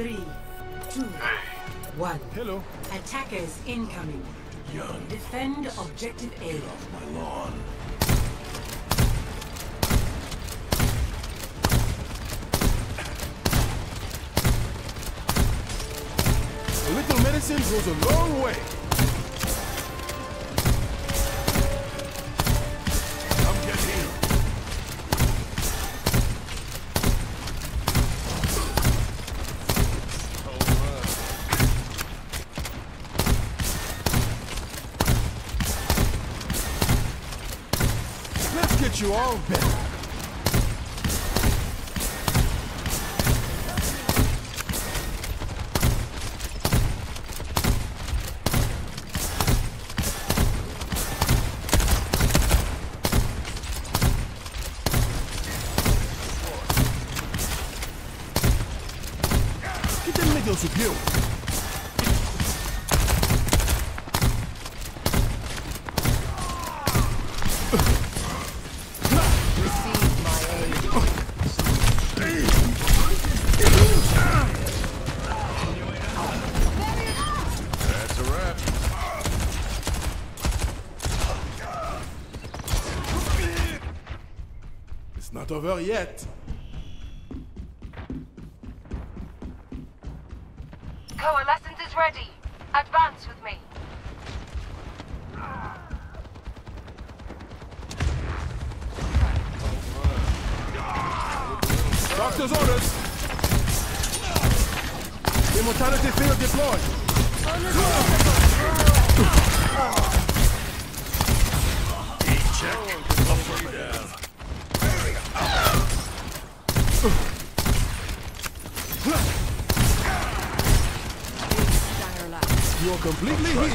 Three, two, one. Hello. Attackers incoming. Young, Defend objective A. Get off my lawn. A little medicine goes a long way. You all better. Get them niggas with you. It's not over yet. Coalescence is ready. Advance with me. Doctor's orders. Immortality field deployed. You are completely healed.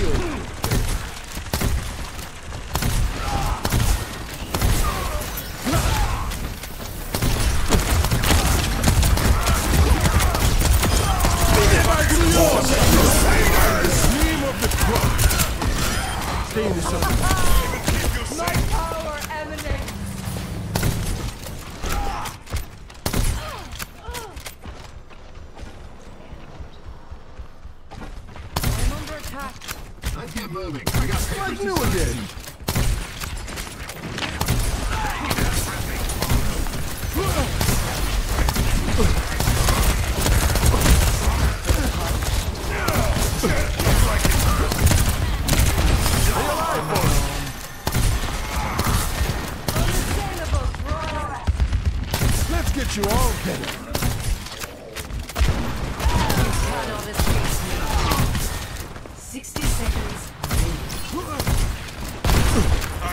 Name of the cross. Stay in the sun. Moving. I got Like new again. Let's get you all better. 60 seconds.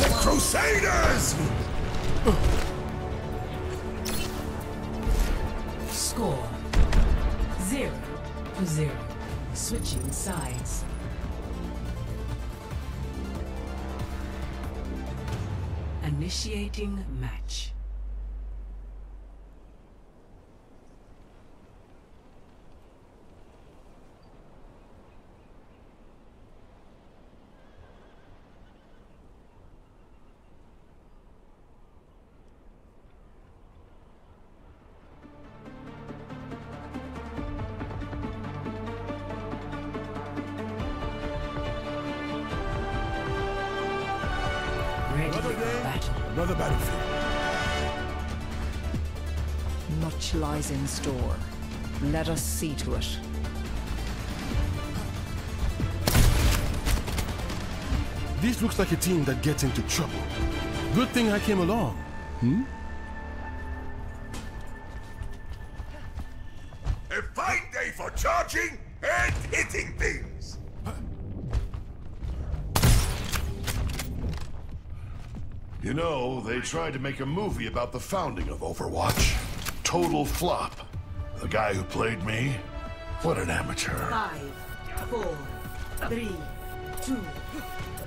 Of Crusaders! Score. Zero to zero. Switching sides. Initiating match. Another day, battle. another battlefield. Much lies in store. Let us see to it. This looks like a team that gets into trouble. Good thing I came along. Hmm? A fine day for charging and hitting things. You know, they tried to make a movie about the founding of Overwatch. Total flop. The guy who played me? What an amateur. Five, four, three, two,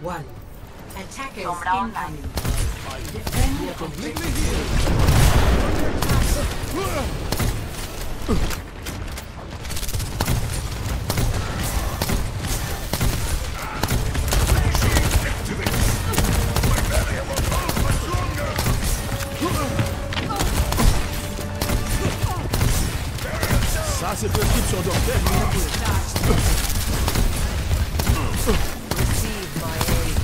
one. Attackers incoming. Defend Completely objective. healed. Ça, c'est prescription docteur. Receive my aid.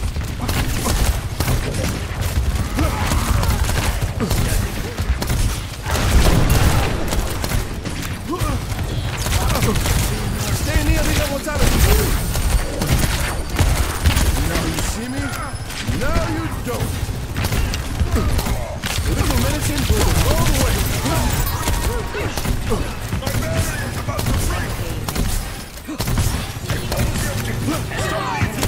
Stay near the immortality. Now. A a. About to freak! That was the object! Look!